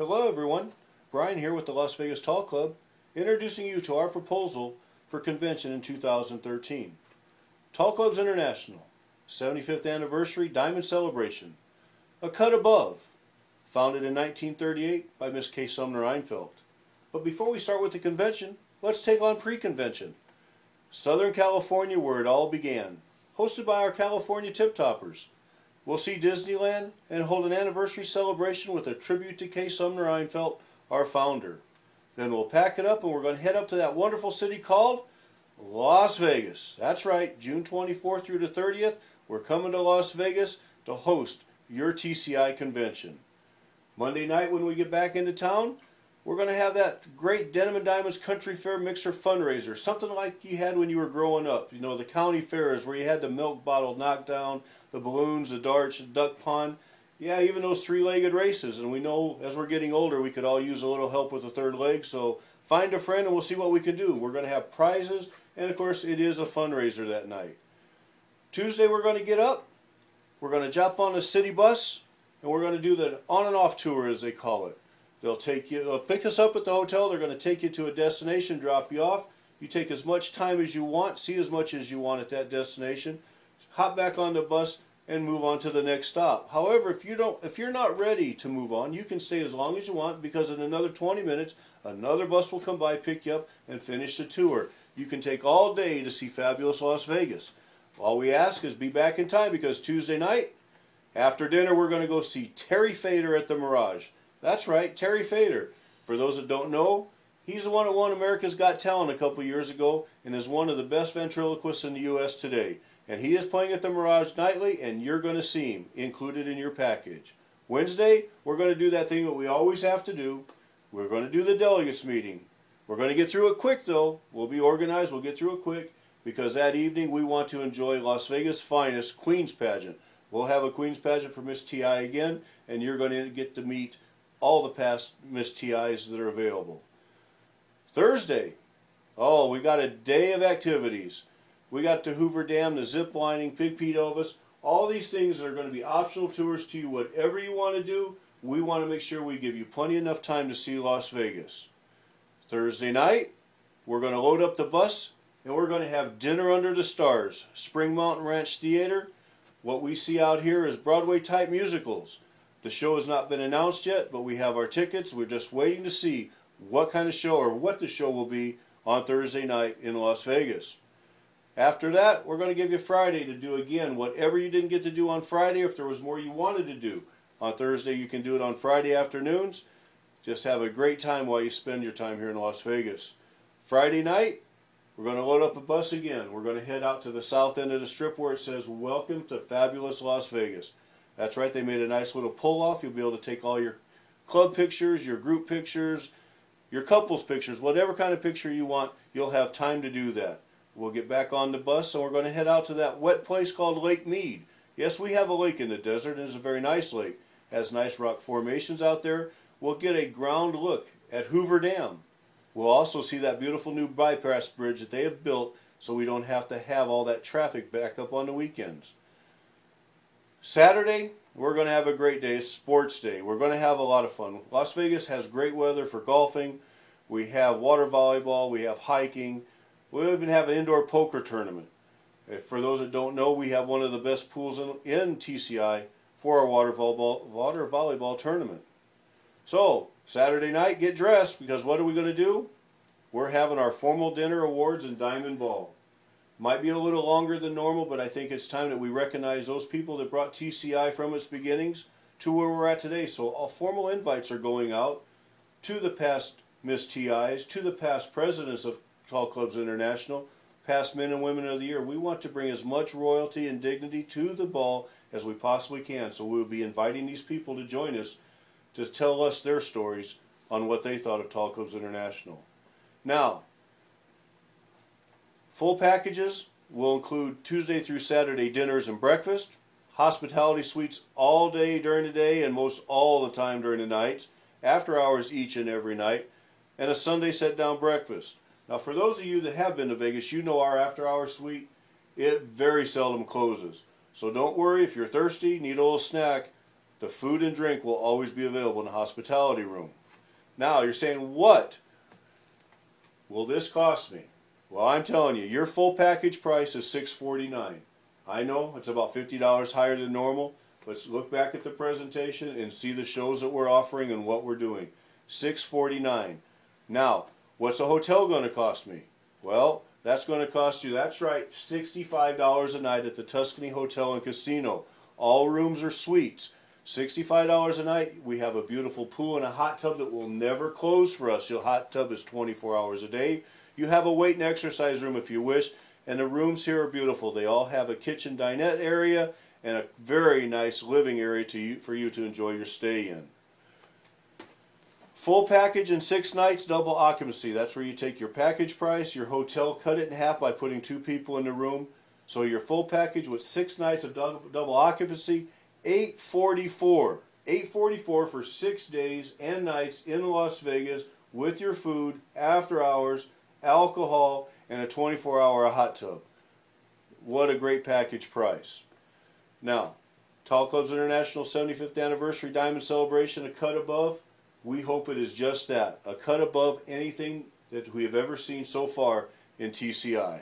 Hello everyone, Brian here with the Las Vegas Tall Club, introducing you to our proposal for convention in 2013. Tall Clubs International, 75th Anniversary Diamond Celebration, a cut above, founded in 1938 by Miss Kae Sumner Einfeldt. But before we start with the convention, let's take on pre-convention. Southern California where it all began, hosted by our California Tip Toppers. We'll see Disneyland and hold an anniversary celebration with a tribute to Kae Sumner Einfeldt, our founder. Then we'll pack it up and we're going to head up to that wonderful city called Las Vegas. That's right, June 24th through the 30th, we're coming to Las Vegas to host your TCI convention. Monday night when we get back into town, we're going to have that great Denim and Diamonds Country Fair Mixer fundraiser, something like you had when you were growing up. You know, the county fairs where you had the milk bottle knocked down, the balloons, the darts, the duck pond. Yeah, even those three-legged races. And we know as we're getting older, we could all use a little help with the third leg. So find a friend and we'll see what we can do. We're going to have prizes. And of course, it is a fundraiser that night. Tuesday, we're going to get up. We're going to jump on a city bus. And we're going to do the on and off tour, as they call it. They'll take you, they'll pick us up at the hotel. They're going to take you to a destination, drop you off. You take as much time as you want, see as much as you want at that destination hop back on the bus and move on to the next stop. However, if you don't if you're not ready to move on, you can stay as long as you want because in another 20 minutes another bus will come by, pick you up and finish the tour. You can take all day to see fabulous Las Vegas. All we ask is be back in time because Tuesday night after dinner we're going to go see Terry Fator at the Mirage. That's right, Terry Fator. For those that don't know, he's the one that won America's Got Talent a couple years ago and is one of the best ventriloquists in the U.S. today. And he is playing at the Mirage nightly, and you're going to see him included in your package. Wednesday, we're going to do that thing that we always have to do. We're going to do the delegates meeting. We're going to get through it quick, though. We'll be organized. We'll get through it quick because that evening we want to enjoy Las Vegas' finest Queen's Pageant. We'll have a Queen's Pageant for Miss TI again, and you're going to get to meet all the past Miss TIs that are available. Thursday, oh, we've got a day of activities. We got the Hoover Dam, the zip lining, Big Pete Elvis. All these things are going to be optional tours to you. Whatever you want to do, we want to make sure we give you plenty enough time to see Las Vegas. Thursday night, we're going to load up the bus and we're going to have dinner under the stars. Spring Mountain Ranch Theater. What we see out here is Broadway type musicals. The show has not been announced yet, but we have our tickets. We're just waiting to see what kind of show or what the show will be on Thursday night in Las Vegas. After that, we're going to give you Friday to do again whatever you didn't get to do on Friday. If there was more you wanted to do on Thursday, you can do it on Friday afternoons. Just have a great time while you spend your time here in Las Vegas. Friday night, we're going to load up a bus again. We're going to head out to the south end of the strip where it says, Welcome to fabulous Las Vegas. That's right, they made a nice little pull off. You'll be able to take all your club pictures, your group pictures, your couples pictures, whatever kind of picture you want, you'll have time to do that. We'll get back on the bus and we're going to head out to that wet place called Lake Mead. Yes, we have a lake in the desert and it's a very nice lake. It has nice rock formations out there. We'll get a ground look at Hoover Dam. We'll also see that beautiful new bypass bridge that they have built so we don't have to have all that traffic back up on the weekends. Saturday, we're going to have a great day. It's sports day. We're going to have a lot of fun. Las Vegas has great weather for golfing. We have water volleyball. We have hiking. We'll even have an indoor poker tournament. If, for those that don't know, we have one of the best pools in, in TCI for our water volleyball, water volleyball tournament. So, Saturday night, get dressed because what are we going to do? We're having our formal dinner awards and diamond ball. Might be a little longer than normal, but I think it's time that we recognize those people that brought TCI from its beginnings to where we're at today. So all formal invites are going out to the past Miss TIs, to the past presidents of Tall Clubs International, past men and women of the year. We want to bring as much royalty and dignity to the ball as we possibly can. So we'll be inviting these people to join us to tell us their stories on what they thought of Tall Clubs International. Now, full packages will include Tuesday through Saturday dinners and breakfast, hospitality suites all day during the day and most all the time during the nights, after hours each and every night, and a Sunday set down breakfast. Now, for those of you that have been to Vegas, you know our after hour suite, it very seldom closes. So don't worry if you're thirsty, need a little snack, The food and drink will always be available in the hospitality room. Now you're saying, what will this cost me? Well, I'm telling you, your full package price is 649. I know it's about $50 higher than normal, but look back at the presentation and see the shows that we're offering and what we're doing. 649. Now, what's a hotel going to cost me? Well, that's going to cost you, that's right, $65 a night at the Tuscany Hotel and Casino. All rooms are suites. $65 a night. We have a beautiful pool and a hot tub that will never close for us. Your hot tub is 24 hours a day. You have a weight and exercise room if you wish. And the rooms here are beautiful. They all have a kitchen dinette area and a very nice living area to you, for you to enjoy your stay in. Full package and six nights, double occupancy. That's where you take your package price, your hotel, cut it in half by putting two people in the room. So your full package with six nights of double, occupancy, 844. 844 for six days and nights in Las Vegas with your food, after hours, alcohol, and a 24 hour hot tub. What a great package price. Now, Tall Clubs International 75th Anniversary Diamond Celebration, a cut above. We hope it is just that, a cut above anything that we have ever seen so far in TCI.